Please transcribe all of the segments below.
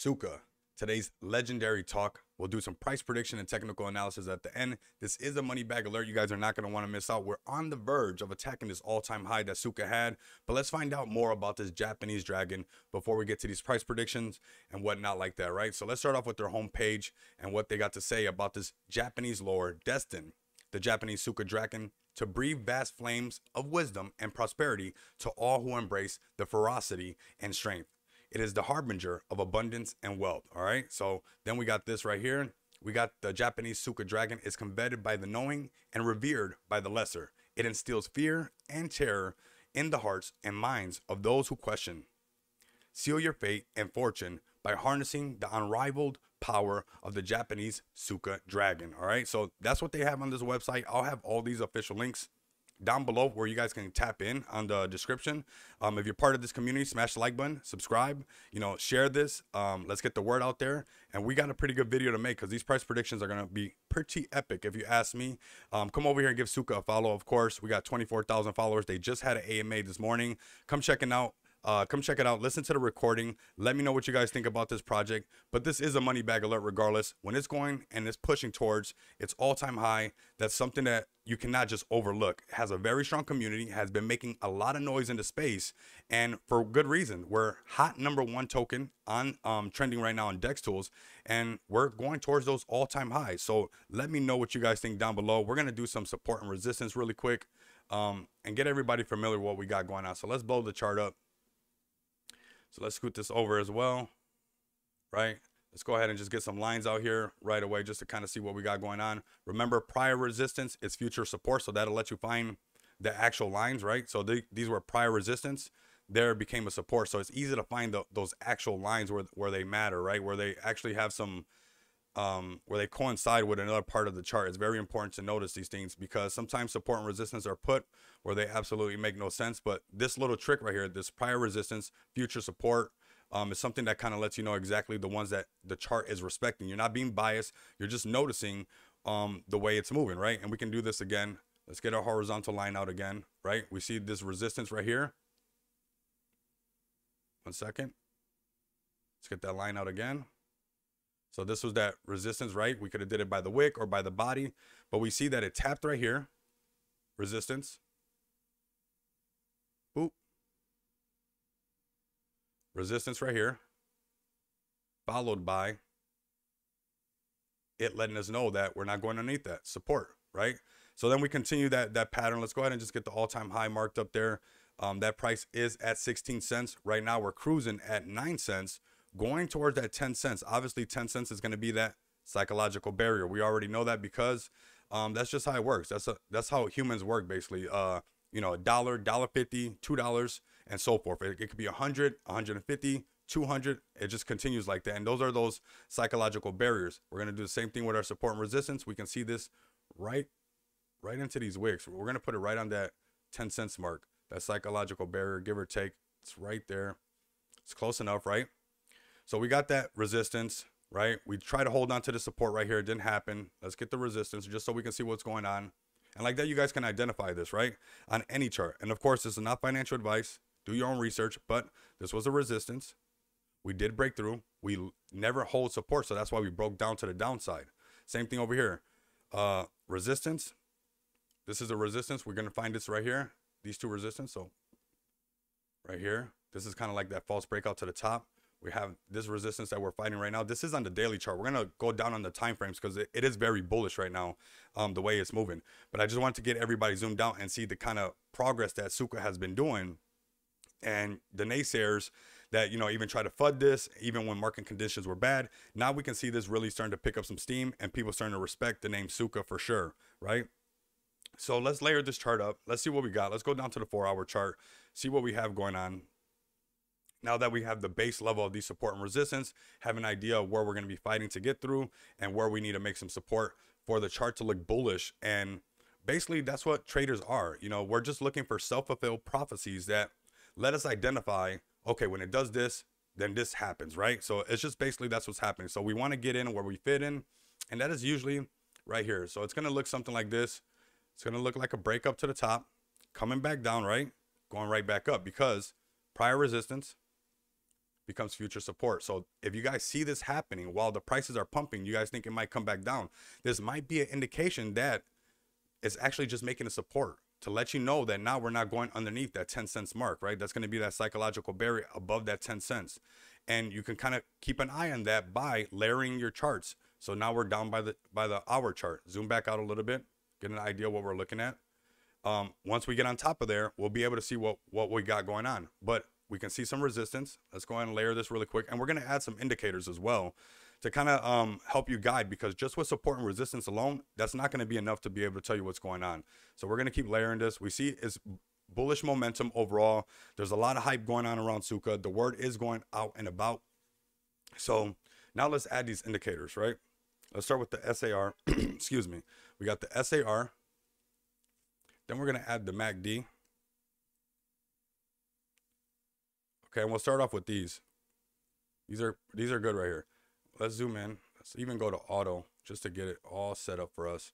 Tsuka, today's legendary talk. We'll do some price prediction and technical analysis at the end. This is a money bag alert. You guys are not going to want to miss out. We're on the verge of attacking this all time high that Tsuka had. But let's find out more about this Japanese dragon before we get to these price predictions and whatnot like that, right? So let's start off with their homepage and what they got to say about this Japanese lore destined the Japanese Tsuka dragon to breathe vast flames of wisdom and prosperity to all who embrace the ferocity and strength. It is the harbinger of abundance and wealth. All right. So then we got this right here. We got the Japanese Tsuka dragon is coveted by the knowing and revered by the lesser. It instills fear and terror in the hearts and minds of those who question. Seal your fate and fortune by harnessing the unrivaled power of the Japanese Tsuka dragon. All right. So that's what they have on this website. I'll have all these official links down below where you guys can tap in on the description. Um, if you're part of this community, smash the like button, subscribe, you know, share this. Um, let's get the word out there. And we got a pretty good video to make because these price predictions are going to be pretty epic if you ask me. Um, come over here and give Tsuka a follow, of course. We got 24,000 followers. They just had an AMA this morning. Come checking out. Uh, come check it out. Listen to the recording. Let me know what you guys think about this project. But this is a money bag alert regardless. When it's going and it's pushing towards its all time high, that's something that you cannot just overlook. It has a very strong community, has been making a lot of noise into space, and for good reason. We're hot number one token on um, trending right now on DEXTools, and we're going towards those all time highs. So let me know what you guys think down below. We're gonna do some support and resistance really quick, um, and get everybody familiar with what we got going on. So let's blow the chart up. So let's scoot this over as well, right? Let's go ahead and just get some lines out here right away just to kind of see what we got going on. Remember, prior resistance is future support, so that'll let you find the actual lines, right? So they, these were prior resistance. There became a support, so it's easy to find the, those actual lines where where they matter, right? Where they actually have some, um, where they coincide with another part of the chart. It's very important to notice these things because sometimes support and resistance are put where they absolutely make no sense. But this little trick right here, this prior resistance, future support, um, is something that kind of lets you know exactly the ones that the chart is respecting. You're not being biased. You're just noticing um, the way it's moving, right? And we can do this again. Let's get our horizontal line out again, right? We see this resistance right here. One second. Let's get that line out again. So this was that resistance, right? We could have did it by the wick or by the body, but we see that it tapped right here. Resistance. Boop resistance right here, followed by it letting us know that we're not going underneath that support, right? So then we continue that that pattern. Let's go ahead and just get the all-time high marked up there. Um, that price is at 16 cents. Right now we're cruising at 9 cents, going towards that 10 cents. Obviously 10 cents is going to be that psychological barrier. We already know that because um, that's just how it works. That's a, that's how humans work basically. Uh, you know, a dollar, dollar fifty, two dollars, and so forth. It, it could be a 100, 150, 200. It just continues like that. And those are those psychological barriers. We're going to do the same thing with our support and resistance. We can see this right, right into these wicks. We're going to put it right on that 10 cents mark, that psychological barrier, give or take. It's right there. It's close enough, right? So we got that resistance, right? We try to hold on to the support right here. It didn't happen. Let's get the resistance just so we can see what's going on. And like that, you guys can identify this, right? On any chart. And of course, this is not financial advice do your own research. But this was a resistance. We did break through. We never hold support, so that's why we broke down to the downside. Same thing over here. Uh, resistance. This is a resistance. We're gonna find this right here. These two resistance. So right here, this is kind of like that false breakout to the top. We have this resistance that we're fighting right now. This is on the daily chart. We're gonna go down on the time frames because it, it is very bullish right now, um, the way it's moving. But I just want to get everybody zoomed out and see the kind of progress that Tsuka has been doing and the naysayers that you know even try to fud this even when market conditions were bad now we can see this really starting to pick up some steam and people starting to respect the name Tsuka for sure right so let's layer this chart up let's see what we got let's go down to the four hour chart see what we have going on now that we have the base level of these support and resistance have an idea of where we're going to be fighting to get through and where we need to make some support for the chart to look bullish and basically that's what traders are you know we're just looking for self-fulfilled prophecies that let us identify, okay, when it does this, then this happens, right? So it's just basically that's what's happening. So we want to get in where we fit in, and that is usually right here. So it's going to look something like this. It's going to look like a break up to the top, coming back down, right? Going right back up because prior resistance, becomes future support. So if you guys see this happening while the prices are pumping, you guys think it might come back down. This might be an indication that it's actually just making a support to let you know that now we're not going underneath that 10 cents mark, right? That's going to be that psychological barrier above that 10 cents. And you can kind of keep an eye on that by layering your charts. So now we're down by the by the hour chart. Zoom back out a little bit, get an idea what we're looking at. Um, once we get on top of there, we'll be able to see what what we got going on. But we can see some resistance. Let's go ahead and layer this really quick. And we're going to add some indicators as well to kind of um, help you guide because just with support and resistance alone, that's not going to be enough to be able to tell you what's going on. So we're going to keep layering this. We see it's bullish momentum overall. There's a lot of hype going on around Tsuka. The word is going out and about. So now let's add these indicators, right? Let's start with the SAR. Excuse me. We got the SAR. Then we're going to add the MACD. Okay, and we'll start off with these. These are these are good right here. Let's zoom in. Let's even go to auto just to get it all set up for us,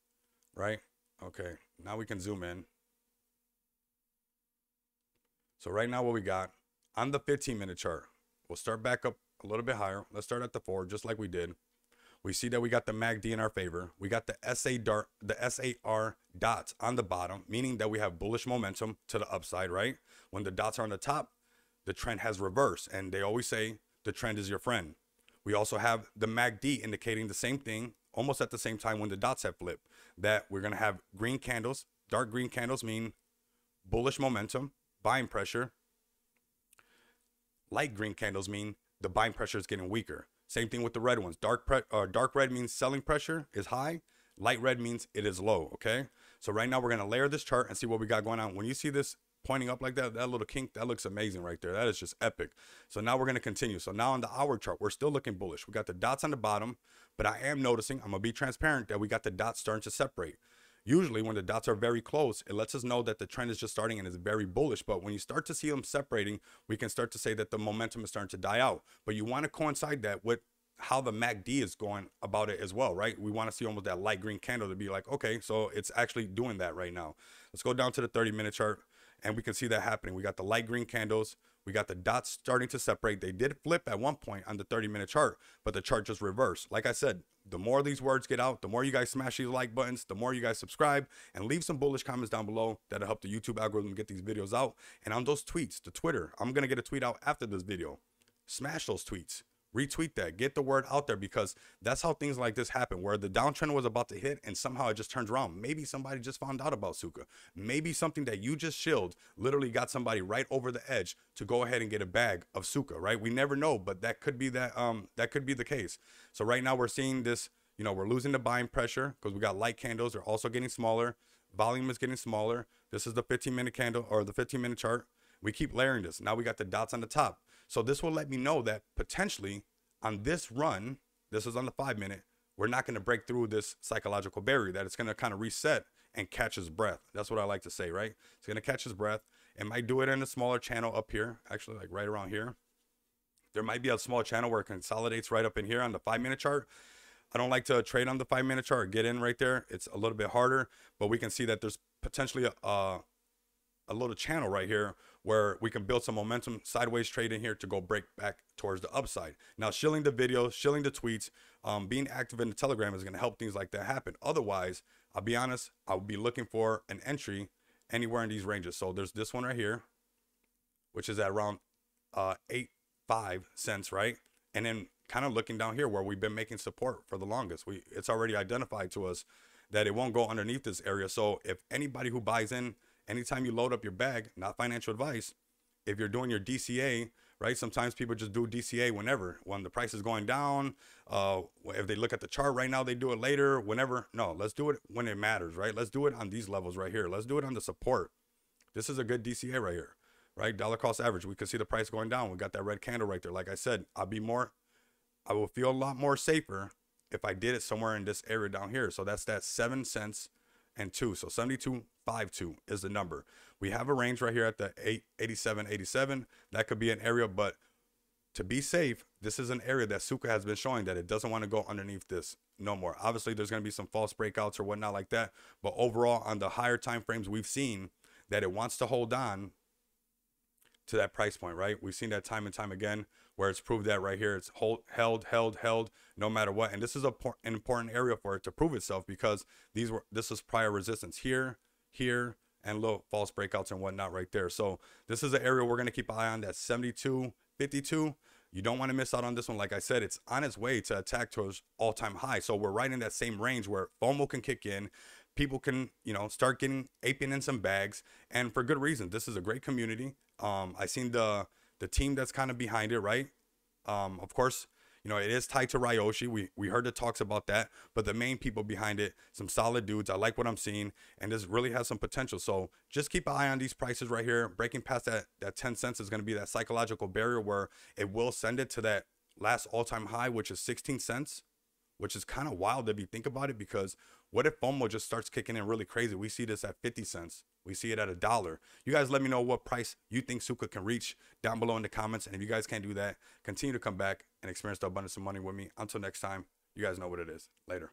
right? Okay, now we can zoom in. So right now what we got on the 15 minute chart, we'll start back up a little bit higher. Let's start at the four, just like we did. We see that we got the MACD in our favor. We got the SA dart, the SAR dots on the bottom, meaning that we have bullish momentum to the upside, right? When the dots are on the top, the trend has reversed. And they always say the trend is your friend. We also have the MACD indicating the same thing almost at the same time when the dots have flipped, that we're going to have green candles. Dark green candles mean bullish momentum, buying pressure. Light green candles mean the buying pressure is getting weaker. Same thing with the red ones. Dark pre- uh, dark red means selling pressure is high. Light red means it is low. Okay. So right now we're gonna layer this chart and see what we got going on. When you see this pointing up like that, that little kink, that looks amazing right there. That is just epic. So now we're going to continue. So now on the hour chart, we're still looking bullish. We got the dots on the bottom, but I am noticing, I'm going to be transparent, that we got the dots starting to separate. Usually when the dots are very close, it lets us know that the trend is just starting and is very bullish. But when you start to see them separating, we can start to say that the momentum is starting to die out. But you want to coincide that with how the MACD is going about it as well, right? We want to see almost that light green candle to be like, okay, so it's actually doing that right now. Let's go down to the 30 minute chart and we can see that happening. We got the light green candles. We got the dots starting to separate. They did flip at one point on the 30 minute chart, but the chart just reversed. Like I said, the more these words get out, the more you guys smash these like buttons, the more you guys subscribe and leave some bullish comments down below. That'll help the YouTube algorithm get these videos out. And on those tweets, the Twitter, I'm going to get a tweet out after this video. Smash those tweets retweet that get the word out there because that's how things like this happen where the downtrend was about to hit and somehow it just turns around maybe somebody just found out about Tsuka. Maybe something that you just shilled literally got somebody right over the edge to go ahead and get a bag of Tsuka right? We never know but that could be that um that could be the case. So right now we're seeing this you know we're losing the buying pressure because we got light candles they're also getting smaller volume is getting smaller. This is the 15 minute candle or the 15 minute chart. We keep layering this. Now we got the dots on the top so this will let me know that potentially on this run, this is on the five minute, we're not going to break through this psychological barrier, that it's going to kind of reset and catch his breath. That's what I like to say, right? It's going to catch his breath. It might do it in a smaller channel up here, actually, like right around here. There might be a small channel where it consolidates right up in here on the five minute chart. I don't like to trade on the five minute chart, get in right there. It's a little bit harder, but we can see that there's potentially a, a, a little channel right here where we can build some momentum sideways trade in here to go break back towards the upside. Now, shilling the videos, shilling the tweets, um, being active in the Telegram is going to help things like that happen. Otherwise, I'll be honest, I would be looking for an entry anywhere in these ranges. So there's this one right here, which is at around uh, eight five cents, right? And then kind of looking down here where we've been making support for the longest. We it's already identified to us that it won't go underneath this area. So if anybody who buys in anytime you load up your bag, not financial advice, if you're doing your DCA, right? Sometimes people just do DCA whenever, when the price is going down. Uh, if they look at the chart right now, they do it later, whenever. No, let's do it when it matters, right? Let's do it on these levels right here. Let's do it on the support. This is a good DCA right here, right? Dollar cost average. We can see the price going down. We got that red candle right there. Like I said, I'll be more, I will feel a lot more safer if I did it somewhere in this area down here. So that's that seven cents and 2. So 7252 is the number. We have a range right here at the 887, 87. That could be an area, but to be safe, this is an area that Tsuka has been showing that it doesn't want to go underneath this no more. Obviously, there's going to be some false breakouts or whatnot like that. But overall, on the higher time frames, we've seen that it wants to hold on to that price point, right? We've seen that time and time again where it's proved that right here. It's hold, held, held, held, no matter what. And this is a, an important area for it to prove itself because these were this is prior resistance here, here, and low false breakouts and whatnot right there. So this is an area we're gonna keep an eye on. That 72, 52. You don't want to miss out on this one. Like I said, it's on its way to attack towards all-time high. So we're right in that same range where FOMO can kick in people can you know start getting aping in some bags and for good reason this is a great community um i seen the the team that's kind of behind it right? Um of course you know it is tied to ryoshi. We we heard the talks about that but the main people behind it some solid dudes. I like what i'm seeing and this really has some potential. So just keep an eye on these prices right here. Breaking past that that 10 cents is going to be that psychological barrier where it will send it to that last all-time high which is 16 cents which is kind of wild if you think about it because what if FOMO just starts kicking in really crazy? We see this at 50 cents. We see it at a dollar. You guys let me know what price you think Tsuka can reach down below in the comments. And if you guys can't do that, continue to come back and experience the abundance of money with me. Until next time, you guys know what it is. Later.